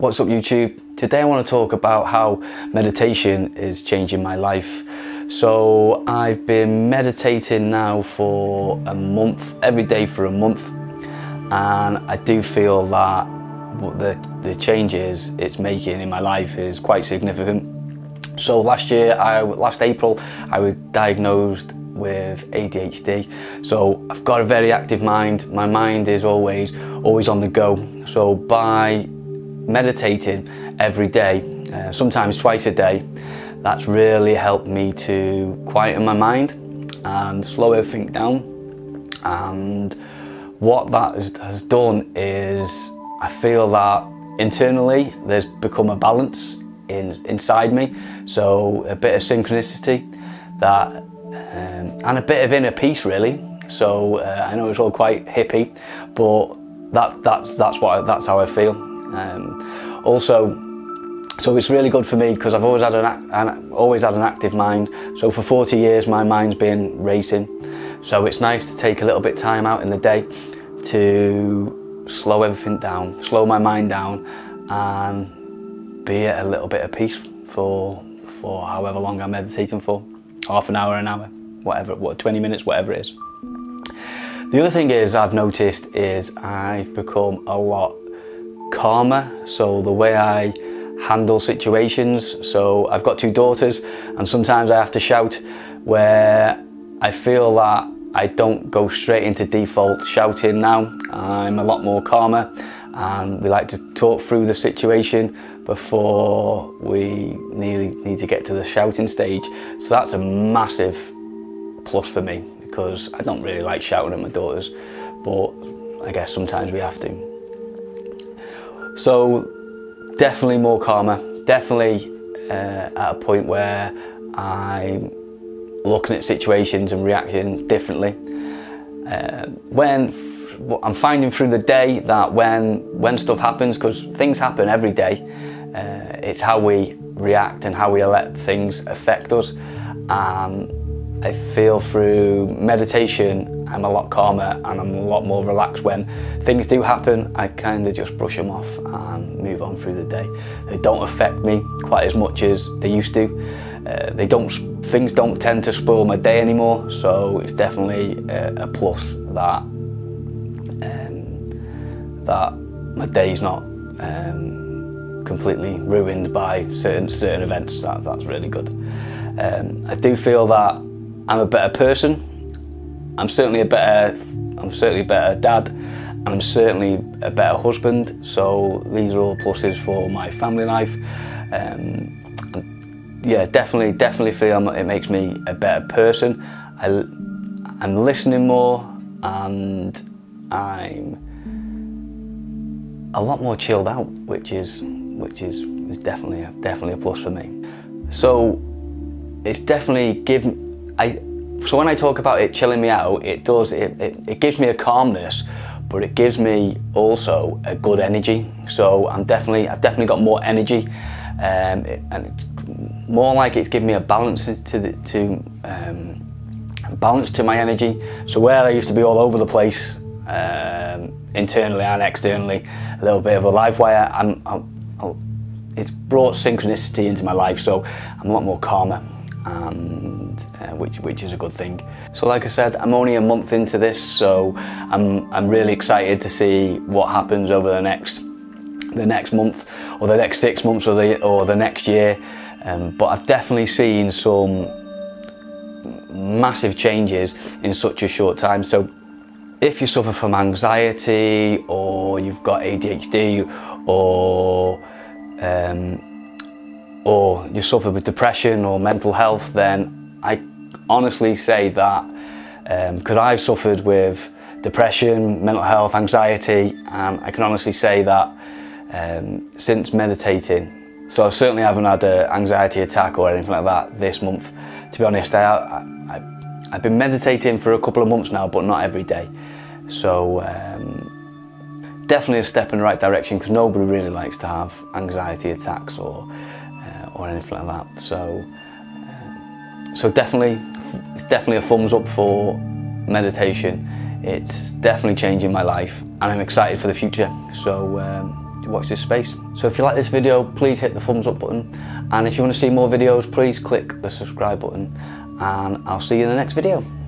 What's up YouTube? Today I want to talk about how meditation is changing my life. So I've been meditating now for a month, every day for a month and I do feel that the, the changes it's making in my life is quite significant. So last year, I, last April, I was diagnosed with ADHD. So I've got a very active mind. My mind is always, always on the go. So by meditating every day, uh, sometimes twice a day, that's really helped me to quieten my mind and slow everything down. And what that has, done is I feel that internally there's become a balance in, inside me. So a bit of synchronicity that, um, and a bit of inner peace really. So uh, I know it's all quite hippie, but that, that's, that's, what, that's how I feel. Um, also, so it's really good for me because I've always had an, an, always had an active mind. So for 40 years, my mind's been racing. So it's nice to take a little bit time out in the day to slow everything down, slow my mind down, and be at a little bit of peace for for however long I'm meditating for, half an hour, an hour, whatever, what 20 minutes, whatever it is. The other thing is I've noticed is I've become a lot calmer. So the way I handle situations. So I've got two daughters and sometimes I have to shout where I feel that I don't go straight into default shouting now. I'm a lot more calmer and we like to talk through the situation before we nearly need to get to the shouting stage. So that's a massive plus for me because I don't really like shouting at my daughters, but I guess sometimes we have to. So definitely more calmer, definitely uh, at a point where I'm looking at situations and reacting differently. Uh, when I'm finding through the day that when when stuff happens, because things happen every day, uh, it's how we react and how we let things affect us. And I feel through meditation I'm a lot calmer and I'm a lot more relaxed when things do happen. I kind of just brush them off and move on through the day. They don't affect me quite as much as they used to. Uh, they don't, things don't tend to spoil my day anymore, so it's definitely a, a plus that um, that my day's not um, completely ruined by certain certain events. That, that's really good. Um, I do feel that I'm a better person I'm certainly a better, I'm certainly a better dad, and I'm certainly a better husband. So these are all pluses for my family life. Um, yeah, definitely, definitely feel it makes me a better person. I, I'm listening more, and I'm a lot more chilled out, which is which is, is definitely a, definitely a plus for me. So it's definitely given I so when I talk about it chilling me out, it does, it, it, it gives me a calmness, but it gives me also a good energy. So I'm definitely, I've definitely got more energy, um, it, and more like it's given me a balance to the, to um, balance to my energy. So where I used to be all over the place, um, internally and externally, a little bit of a live wire, I'm, I'm, I'm, it's brought synchronicity into my life, so I'm a lot more calmer. And uh, which, which is a good thing. So like I said, I'm only a month into this, so I'm, I'm really excited to see what happens over the next, the next month, or the next six months, or the, or the next year. Um, but I've definitely seen some massive changes in such a short time. So if you suffer from anxiety or you've got ADHD or um, or you suffer with depression or mental health, then I honestly say that because um, I've suffered with depression, mental health, anxiety, and I can honestly say that um, since meditating, so I certainly haven't had an anxiety attack or anything like that this month. To be honest, I, I, I've been meditating for a couple of months now, but not every day. So um, definitely a step in the right direction because nobody really likes to have anxiety attacks or, or anything like that. So so definitely, definitely a thumbs up for meditation. It's definitely changing my life and I'm excited for the future. So um, watch this space. So if you like this video, please hit the thumbs up button. And if you want to see more videos, please click the subscribe button. And I'll see you in the next video.